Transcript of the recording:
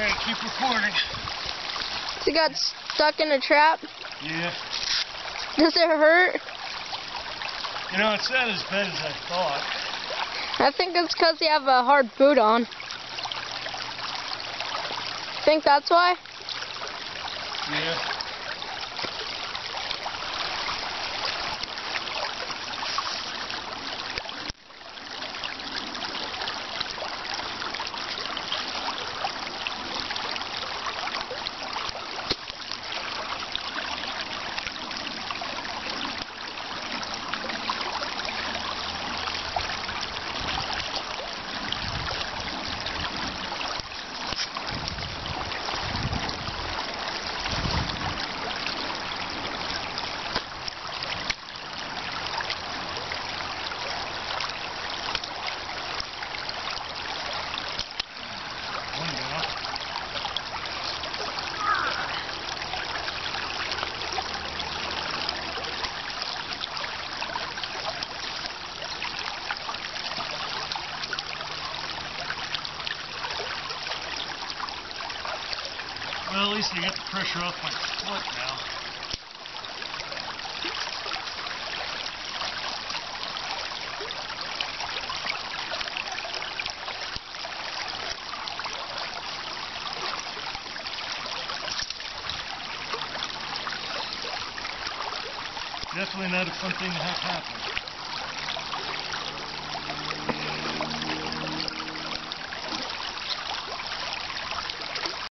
Alright, keep recording. Got stuck in a trap? Yeah. Does it hurt? You know, it's not as bad as I thought. I think it's because you have a hard boot on. Think that's why? Yeah. Well, at least I got the pressure off my foot now. Definitely not a fun thing to have happen.